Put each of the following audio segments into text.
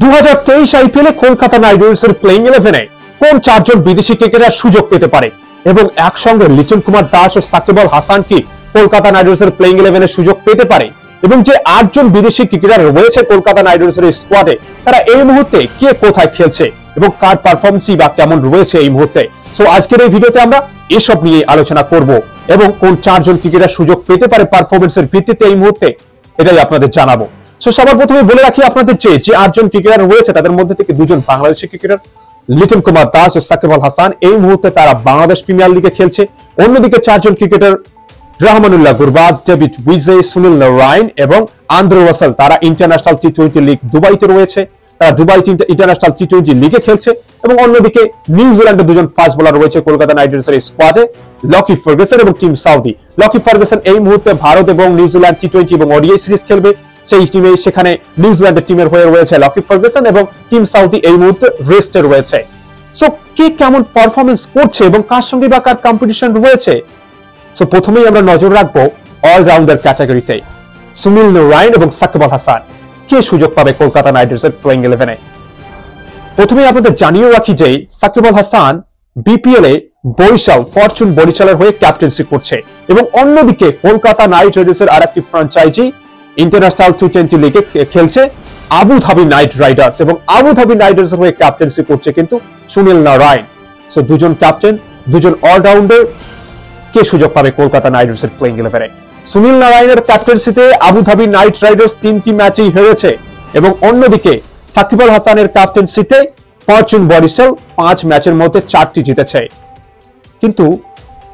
দু হাজার তেইশ আইপিএলে কলকাতা নাইট প্লেইং ইলেভেনে কোন চারজন বিদেশি ক্রিকেটার সুযোগ পেতে পারে? এবং একসঙ্গে লিচন কুমার দাস ও সাকিব আল হাসান কি কলকাতা নাইট প্লেইং ইলেভেনে সুযোগ পেতে পারে? এবং যে আটজন বিদেশি ক্রিকেটার রয়েছে কলকাতা নাইট স্কোয়াডে তারা এই মুহূর্তে কে কোথায় খেলছে? এবং কার পারফরমেন্সই বা কেমন রয়েছে এই মুহূর্তে? সো আজকের এই ভিডিওতে আমরা এসব নিয়ে আলোচনা করব। এবং কোন চারজন ক্রিকেটার সুযোগ পেতে পারে পারফরমেন্সের ভিত্তিতে এই মুহূর্তে, এটাই আপনাদের জানাব। সো সবার প্রথমে বলে রাখি আপনাদের যে যে আটজন ক্রিকেটার রয়েছে, তাদের মধ্যে থেকে দুজন বাংলাদেশি ক্রিকেটার, লিটন কুমার দাস ও সাকিব আল হাসান। এই মুহূর্তে তারা বাংলাদেশ প্রিমিয়ার লিগে খেলছে। অন্যদিকে চারজন cricketer Rahmanullah Gurbaz, David Wiese, Sunil Narine এবং আন্দ্র ওয়াসাল তারা ইন্টারন্যাশনাল টি টোয়েন্টি লিগ দুবাইতে রয়েছে। তারা দুবাই ইন্টারন্যাশনাল টি টোয়েন্টি লিগে খেলছে এবং অন্যদিকে নিউজিল্যান্ডের দুজন ফাস্ট বোলার রয়েছে কলকাতা নাইট রাইডার্সের স্কোয়াডে, লকি ফার্গুসন এবং টিম সাউদি। লকি ফার্গুসন এই মুহূর্তে ভারত এবং নিউজিল্যান্ড টি টোয়েন্টি এবং ওডিআই সিরিজ খেলবে। সেই টিমে সেখানে নিউজিল্যান্ডের টিমের হয়ে রয়েছে লকি ফার্গুসন এবং টিম সাউদি এই মুহূর্তে রেস্টে রয়েছে। সো কে কেমন পারফরমেন্স করছে এবং কার সঙ্গে বা কার কম্পিটিশন রয়েছে? সো প্রথমেই আমরা নজর রাখব অলরাউন্ডার ক্যাটাগরিতে সুনীল নারায়ণ এবং সাকিব আল হাসান কে সুযোগ পাবে কলকাতা নাইট রাইডার্সের প্লেইং ইলেভেনে প্রথমে আপনাদের জানিয়ে রাখি যে সাকিব আল হাসান বিপিএল এ বরিশাল ফরচুন বরিশালের হয়ে ক্যাপ্টেন্সি করছে এবং অন্যদিকে কলকাতা নাইট রাইডার্সের আর একটি ফ্র্যাঞ্চাইজি ইন্টারন্যাশনাল টি টোয়েন্টি লিগে খেলছে আবু ধাবি নাইট রাইডার্স এবং আবু ধাবি রাইডার্স হয়ে ক্যাপ্টেন্সি করছে কিন্তু সুনীল নারায়ণ সো দুজন ক্যাপ্টেন দুজন অলরাউন্ডার কে সুযোগ পাবে কলকাতা নাইট রাইডার্সের প্লেইং ইলেভেনে সুনীল নারায়ণের ক্যাপ্টেন্সিতে আবু ধাবি নাইট রাইডার্স তিনটি ম্যাচেই হেরেছে এবং অন্যদিকে সাকিব আল হাসানের ক্যাপ্টেন্সিতে ফরচুন বরিশাল পাঁচ ম্যাচের মধ্যে চারটি জিতেছে। কিন্তু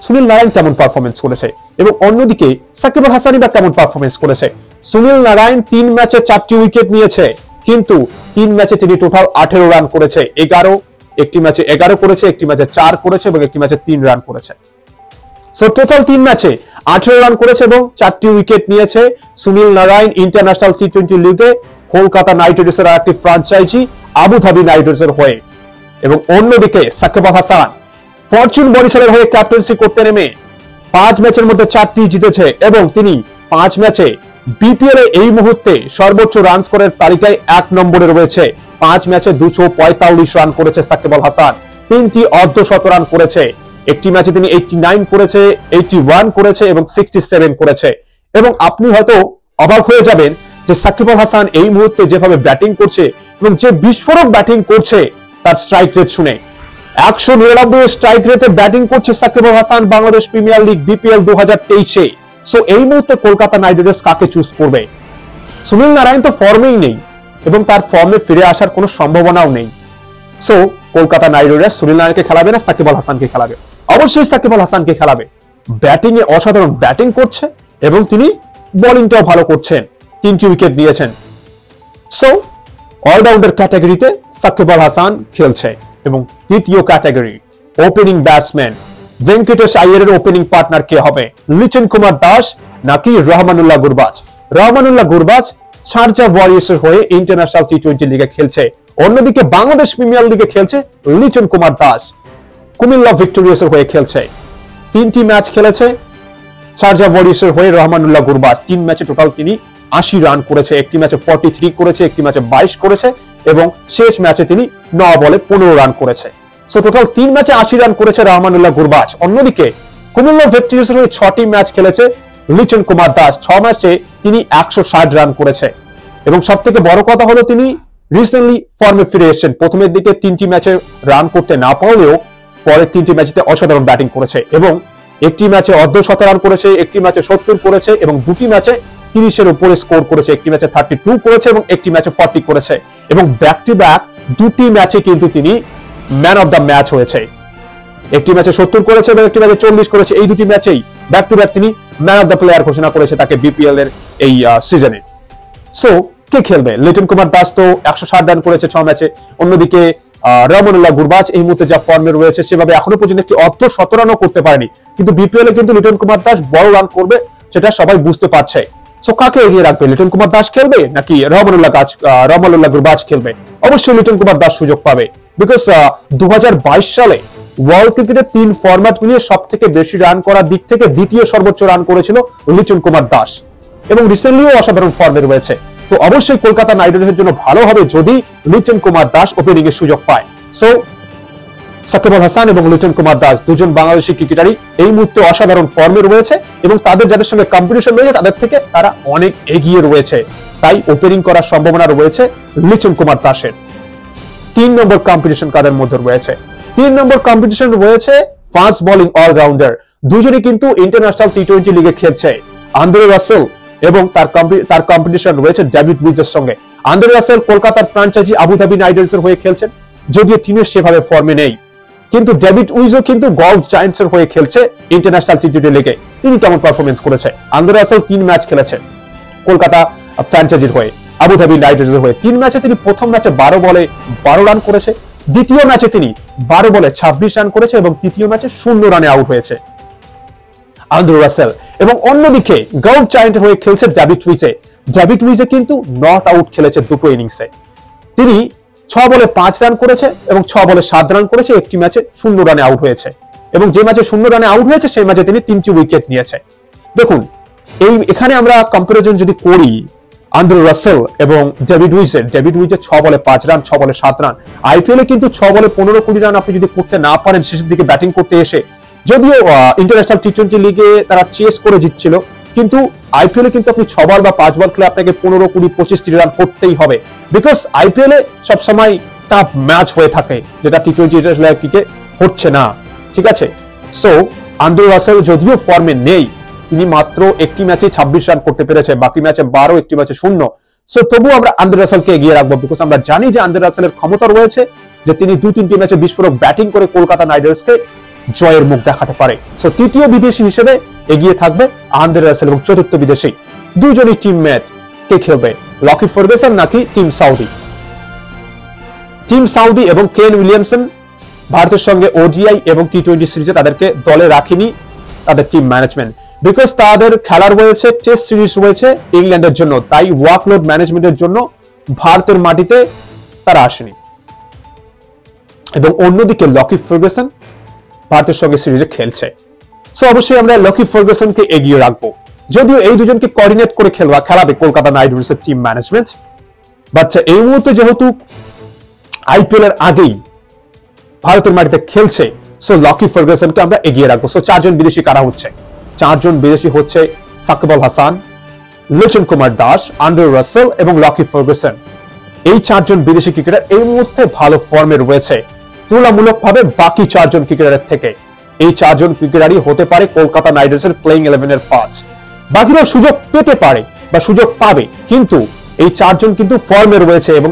সুনীল নারায়ণ কেমন পারফরমেন্স করেছে? এবং অন্যদিকে সাকিব আল হাসানি বা কেমন পারফরমেন্স করেছে? সুনীল নারায়ণ তিন ম্যাচে চারটি উইকেট নিয়েছে, কিন্তু তিন ম্যাচে তিনি টোটাল আঠেরো রান করেছে, এগারো, একটি ম্যাচে এগারো করেছে, একটি ম্যাচে চার করেছে এবং একটি ম্যাচে তিন রান করেছে। সো টোটাল তিন ম্যাচে আঠেরো রান করেছে এবং চারটি উইকেট নিয়েছে Sunil Narine international T twenty লিগে কলকাতা নাইট রাইডার্সের একটি ফ্রাঞ্চাইজি আবু ধাবি নাইট রাইডার্সের হয়ে। এবং অন্যদিকে সাকিব হাসান ফরচুন বরিশালের হয়ে ক্যাপ্টেন্সি করতে নেমে পাঁচ ম্যাচের মধ্যে চারটি জিতেছে এবং তিনি পাঁচ ম্যাচে বিপিএল এ এই মুহূর্তে সর্বোচ্চ রান স্কোরের তালিকায় এক নম্বরে রয়েছে। পাঁচ ম্যাচে দুশো পঁয়তাল্লিশ রান করেছে সাকিব আল হাসান। তিনটি অর্ধশত রান করেছে। একটি ম্যাচে তিনি এইটি নাইন করেছে এইটি ওয়ান করেছে এবং সিক্সটি সেভেন করেছে। এবং আপনি হয়তো অবাক হয়ে যাবেন যে সাকিব আল হাসান এই মুহূর্তে যেভাবে ব্যাটিং করছে এবং যে বিস্ফোরক ব্যাটিং করছে তার স্ট্রাইক রেট শুনে। একশো নিরানব্বই স্ট্রাইক রেটে ব্যাটিং করছে Shakib Al Hasan Bangladesh premier league BPL দু হাজার তেইশে। সো এই মুহূর্তে কলকাতা নাইট রাইডার্স কাকে চুজ করবে? সুনীল নারায়ণ তো ফর্মেই নেই এবং তার ফর্মে ফিরে আসার কোনো সম্ভাবনাও নেই। So Kolkata knight riders Sunil নারায়ণকে খেলাবে না, সাকিব আল হাসানকে খেলাবে? অবশ্যই সাকিব আল হাসানকে খেলাবে। ব্যাটিং এ অসাধারণ ব্যাটিং করছে এবং তিনি বোলিংটাও ভালো করছেন। তিনটি উইকেট দিয়েছেন সো অলরাউন্ডার ক্যাটাগরিতে সাকিব আল হাসান খেলছে এবং দ্বিতীয় ক্যাটাগরি ওপেনিং ব্যাটসম্যান ভেঙ্কটেশ আইয়ারের ওপেনিং পার্টনার কে হবে? লিচন কুমার দাস নাকি রহমানুল্লাহ গুরবাজ? রহমানুল্লাহ গুরবাজ শারজা ওয়ারিয়ার্সের হয়ে ইন্টারন্যাশনাল টি টোয়েন্টি লিগে খেলছে। অন্যদিকে বাংলাদেশ প্রিমিয়ার লিগে খেলছে লিচন কুমার দাস। কুমিল্লা ভিক্টোরিয়াসের হয়ে খেলছে। তিনটি ম্যাচ খেলেছে শারজা ওয়ারিয়ার্সের হয়ে রহমানুল্লাহ গুরবাজ। তিন ম্যাচে টোটাল তিনি আশি রান করেছে। একটি ম্যাচে ফর্টি থ্রি করেছে, একটি ম্যাচে বাইশ করেছে এবং শেষ ম্যাচে তিনি ন বলে পনেরো রান করেছে। সো টোটাল তিন ম্যাচে আশি রান করেছে রহমানুল্লাহ গুরবাজ। অন্যদিকে, কুমিল্লা ভিক্টোরিয়াসের হয়ে ছটি ম্যাচ খেলেছে লিচন কুমার দাস। ছ ম্যাচে তিনি একশো ষাট রান করেছে। এবং সব থেকে বড় কথা হলো তিনি রিসেন্টলি ফর্মে ফিরে এসেছেন। প্রথমের দিকে তিনটি ম্যাচে রান করতে না পারলেও পরের তিনটি ম্যাচেতে অসাধারণ ব্যাটিং করেছে। এবং একটি ম্যাচে অর্ধ শত রান করেছে, একটি ম্যাচে সত্তর করেছে এবং দুটি ম্যাচে তিরিশের উপরে স্কোর করেছে। একটি ম্যাচে থার্টি টু করেছে এবং একটি ম্যাচে ফর্টি করেছে। এবং ব্যাক টু ব্যাক দুটি ম্যাচে কিন্তু তিনি ম্যান অফ দ্য ম্যাচ হয়েছে। একটি ম্যাচে সত্তর করেছে এবং একটি ম্যাচে চল্লিশ করেছে। এই দুটি ম্যাচেই ব্যাক টু ব্যাক তিনি ম্যান অফ দ্য প্লেয়ার ঘোষণা করেছে তাকে বিপিএল এর এই সিজনে সো কে খেলবে? লিটন কুমার দাস তো একশো ষাট রান করেছে ছ ম্যাচে। অন্যদিকে রহমানুল্লাহ গুরবাজ এই মুহূর্তে যা ফর্মে রয়েছে সেভাবে এখনও পর্যন্ত একটি অর্ধ শত রানও করতে পারেনি। কিন্তু বিপিএল এ কিন্তু লিটন কুমার দাস বড় রান করবে, সেটা সবাই বুঝতে পারছে। সো কাকে এগিয়ে রাখবে? লিটন কুমার দাস খেলবে নাকি রহমানুল্লাহ দাস রহমানুল্লাহ গুরবাজ খেলবে? অবশ্যই লিটন কুমার দাস সুযোগ পাবে বিকজ দু সালে ওয়ার্ল্ড ক্রিকেটের তিন ফরম্যাট মিলিয়ে সব থেকে বেশি রান করার দিক থেকে দ্বিতীয় সর্বোচ্চ রান করেছিল লিটন কুমার দাস। এবং রিসেন্টলিও অসাধারণ ফর্মে রয়েছে। তো, অবশ্যই কলকাতা নাইট রাইডার্সের জন্য ভালো হবে যদি লিচন কুমার দাস ওপেনিং এর সুযোগ পায়। সো সাকিব আল হাসান এবং লিটন কুমার দাস, দুজন বাংলাদেশি ক্রিকেটারই এই মুহূর্তে অসাধারণ ফর্মে রয়েছে এবং তাদের যাদের সঙ্গে কম্পিটিশন রয়েছে, তাদের থেকে তারা অনেক এগিয়ে রয়েছে। তাই ওপেনিং করার সম্ভাবনা রয়েছে লিচন কুমার দাসের। তিন নম্বর কম্পিটিশন কাদের মধ্যে রয়েছে? তিন নম্বর কম্পিটিশন রয়েছে ফাস্ট বোলিং অলরাউন্ডার দুজনই কিন্তু ইন্টারন্যাশনাল টি টোয়েন্টি লিগে খেলছে। আন্দ্রে রাসেল এবং তার তার কম্পিটিশন রয়েছে ডেভিড উইজের সঙ্গে। আন্দ্রে রাসেল কলকাতার ফ্রাঞ্চাইজি আবুধাবি নাইডার্স এর হয়ে খেলছেন, যদিও তিনি সেভাবে ফর্মে নেই। কিন্তু ডেভিড উইজও কিন্তু গলফ জায়ান্টস এর হয়ে খেলছে ইন্টারন্যাশনাল টি লিগে। তিনি কেমন পারফরমেন্স করেছে। আন্দ্রে রাসেল তিন ম্যাচ খেলেছে কলকাতা ফ্র্যাঞ্চাইজির হয়ে। আবুধাবি রাইডার্সের হয়ে। তিন ম্যাচে তিনি প্রথম ম্যাচে বারো বলে বারো রান করেছে। দ্বিতীয় ম্যাচে তিনি বারো বলে ছাব্বিশ রান করেছে এবং তৃতীয় ম্যাচে শূন্য রানে আউট হয়েছে। আন্দ্রু রাসেল এবং অন্যদিকে গল্ফ জায়ান্টের হয়ে খেলছে ডেভিড উইজে। ডেভিড উইজে কিন্তু নট আউট খেলেছে দুটো ইনিংসে তিনি ছ বলে পাঁচ রান করেছে এবং ছ বলে সাত রান করেছে। একটি ম্যাচে শূন্য রানে আউট হয়েছে। এবং যে ম্যাচে শূন্য রানে আউট হয়েছে, সেই ম্যাচে তিনি তিনটি উইকেট নিয়েছে। দেখুন, এই এখানে আমরা কম্পারিজন যদি করি আন্দ্রু রাসেল এবং ডেভিড উইজের ডেভিড উইজের ছ বলে পাঁচ রান ছ বলে সাত রান আইপিএলে কিন্তু ছ বলে পনেরো কুড়ি রান আপনি যদি করতে না পারেন, শেষের দিকে ব্যাটিং করতে এসে, যদিও ইন্টারন্যাশনাল টি টোয়েন্টি লিগে তারা চেস করে জিতছিল কিন্তু আইপিএল কিন্তু আপনি ছ বল বা পাঁচ বল খেলে আপনাকে পনেরো, কুড়ি, পঁচিশ, ত্রিশ রান করতেই হবে। বিকজ আইপিএল সবসময় টাফ ম্যাচ হয়ে থাকে, যেটা টি টোয়েন্টি ক্রিকেট হচ্ছে না। ঠিক আছে? সো আন্দ্রু রাসেল যদিও ফর্মে নেই, তিনি মাত্র একটি ম্যাচে ছাব্বিশ রান করতে পেরেছে, বাকি ম্যাচে বারো, একটি ম্যাচে শূন্য। সো তবু আমরা আন্দ্রে রাসেলকে এগিয়ে রাখব বিকজ আমরা জানি যে আন্দ্রে রাসেলের ক্ষমতা রয়েছে, যে তিনি দু তিনটি ম্যাচে বিস্ফোরক ব্যাটিং করে কলকাতা নাইট রাইডার্সকে জয়ের মুখ দেখাতে পারে। সো তৃতীয় বিদেশি হিসেবে এগিয়ে থাকবে আন্দ্রে রাসেল এবং চতুর্থ বিদেশি। দুজনই টিমমেট কে খেলবে লকি ফার্গুসন নাকি টিম সাউদি টিম সাউদি এবং কেন উইলিয়ামসন ভারতের সঙ্গে ওডিআই এবং টি টোয়েন্টি সিরিজে তাদেরকে দলে রাখেনি তাদের টিম ম্যানেজমেন্ট বিকজ তাদের খেলার রয়েছে টেস্ট সিরিজ রয়েছে ইংল্যান্ডের জন্য, তাই ওয়ার্কলোড ম্যানেজমেন্টের জন্য ভারতের মাটিতে তারা আসেনি। এবং অন্যদিকে লকি ফার্গুসন ভারতের সঙ্গে সিরিজে খেলছে। সো অবশ্যই আমরা লকি ফার্গুসনকে এগিয়ে রাখব। যদিও এই দুজনকে কোঅর্ডিনেট করে খেলবা, খেলাবে কলকাতা নাইট রাইডার্সের টিম ম্যানেজমেন্ট বাচ্চা এই মুহূর্তে যেহেতু আইপিএল এর আগেই ভারতের মাটিতে খেলছে সো লকি ফার্গুসনকে আমরা এগিয়ে রাখব। সো চারজন বিদেশি কারা হচ্ছে? চারজন বিদেশি হচ্ছে সাকিব আল হাসান লিচন কুমার দাস, আন্ডার রাসেল এবং লকি ফার্গুসন এই চারজন বিদেশি ক্রিকেটার এই মুহূর্তে ভালো ফর্মে রয়েছে। তুলনামূলকভাবে বাকি চারজন ক্রিকেটারের থেকে। এই চারজন ক্রিকেটারই হতে পারে কলকাতা নাইট রাইডার্সের প্লেইং ইলেভেনের পাঁচ। বাকিরা সুযোগ পেতে পারে বা সুযোগ পাবে, কিন্তু এই চারজন কিন্তু ফর্মে রয়েছে এবং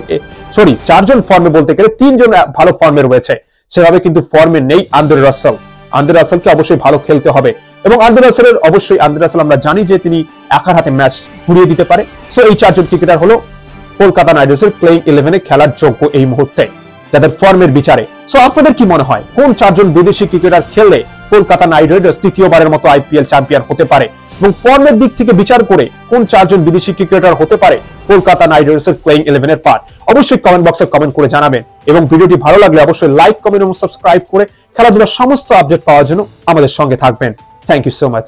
সরি চারজন ফর্মে বলতে গেলে তিনজন ভালো ফর্মে রয়েছে। সেভাবে কিন্তু ফর্মে নেই আন্দ্রে রাসেল। আন্দ্রে রাসেলকে অবশ্যই ভালো খেলতে হবে এবং আন্দ্রে রাসেলের অবশ্যই, আন্দ্রে রাসেল আমরা জানি যে তিনি একার হাতে ম্যাচ ঘুরিয়ে দিতে পারে। সো এই চারজন ক্রিকেটার হলো কলকাতা নাইট রাইডার্সের প্লেইং ইলেভেনে খেলার যোগ্য এই মুহূর্তে। যাদের ফর্মের বিচারে। সো আপনাদের কি মনে হয়, কোন চারজন বিদেশি ক্রিকেটার খেললে কলকাতা নাইট রাইডার্স তৃতীয়বারের মতো আইপিএল চ্যাম্পিয়ন হতে পারে? এবং ফর্মের দিক থেকে বিচার করে কোন চারজন বিদেশি ক্রিকেটার হতে পারে কলকাতা নাইট রাইডার্সের প্লেইং ইলেভেনের পার্ট অবশ্যই কমেন্ট বক্সে কমেন্ট করে জানাবেন। এবং ভিডিওটি ভালো লাগলে অবশ্যই লাইক কমেন্ট এবং সাবস্ক্রাইব করে খেলাধুলার সমস্ত আপডেট পাওয়ার জন্য আমাদের সঙ্গে থাকবেন। Thank you so much